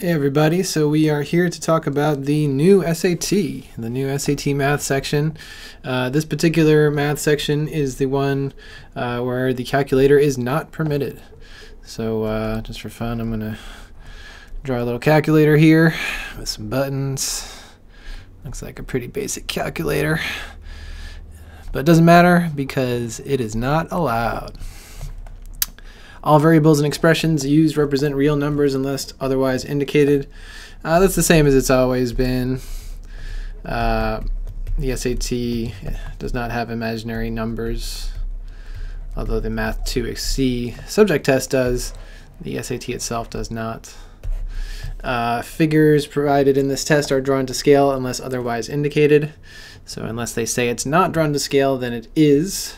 Hey everybody, so we are here to talk about the new SAT, the new SAT math section. Uh, this particular math section is the one uh, where the calculator is not permitted. So uh, just for fun, I'm going to draw a little calculator here with some buttons. Looks like a pretty basic calculator, but it doesn't matter because it is not allowed. All variables and expressions used represent real numbers unless otherwise indicated. Uh, that's the same as it's always been. Uh, the SAT does not have imaginary numbers, although the Math 2C subject test does. The SAT itself does not. Uh, figures provided in this test are drawn to scale unless otherwise indicated. So unless they say it's not drawn to scale, then it is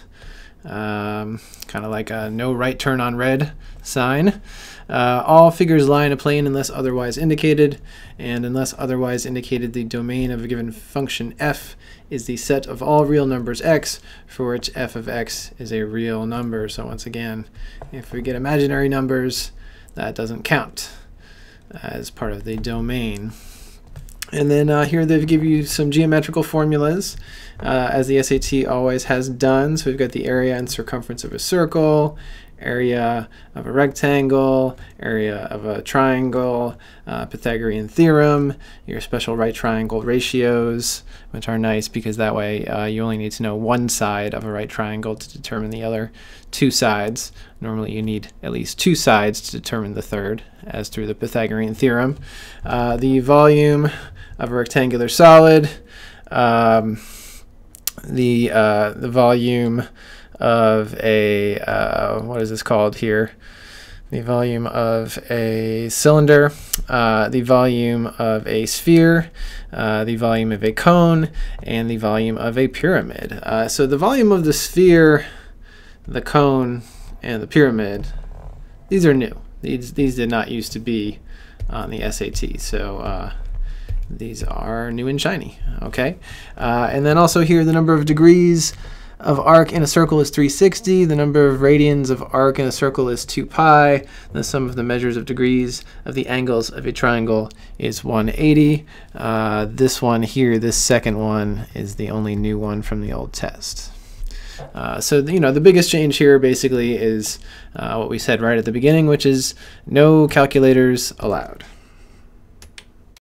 um, kind of like a no right turn on red sign. Uh, all figures lie in a plane unless otherwise indicated, and unless otherwise indicated, the domain of a given function f is the set of all real numbers x for which f of x is a real number. So once again, if we get imaginary numbers, that doesn't count as part of the domain. And then uh, here they give you some geometrical formulas, uh, as the SAT always has done. So we've got the area and circumference of a circle, area of a rectangle, area of a triangle, uh, Pythagorean theorem, your special right triangle ratios, which are nice because that way uh, you only need to know one side of a right triangle to determine the other two sides. Normally you need at least two sides to determine the third, as through the Pythagorean theorem. Uh, the volume of a rectangular solid, um, the, uh, the volume of a, uh, what is this called here? The volume of a cylinder, uh, the volume of a sphere, uh, the volume of a cone, and the volume of a pyramid. Uh, so the volume of the sphere, the cone, and the pyramid, these are new. These, these did not used to be on the SAT. So uh, these are new and shiny, okay? Uh, and then also here, the number of degrees of arc in a circle is 360. The number of radians of arc in a circle is 2 pi. The sum of the measures of degrees of the angles of a triangle is 180. Uh, this one here, this second one, is the only new one from the old test. Uh, so, you know, the biggest change here basically is uh, what we said right at the beginning, which is no calculators allowed.